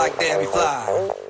like Debbie Fly.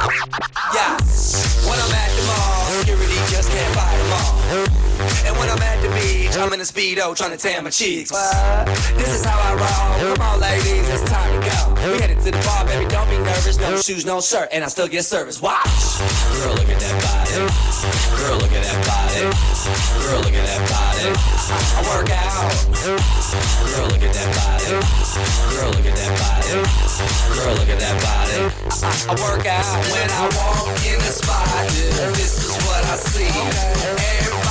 Speedo trying to tan my cheeks. What? This is how I roll. Come on, ladies, it's time to go. We headed to the bar, baby. Don't be nervous. No shoes, no shirt, and I still get service. Watch. Girl, look at that body. Girl, look at that body. Girl, look at that body. I work out. Girl, look at that body. Girl, look at that body. Girl, look at that body. I, I work out when I walk in the spot. This is what I see. Everybody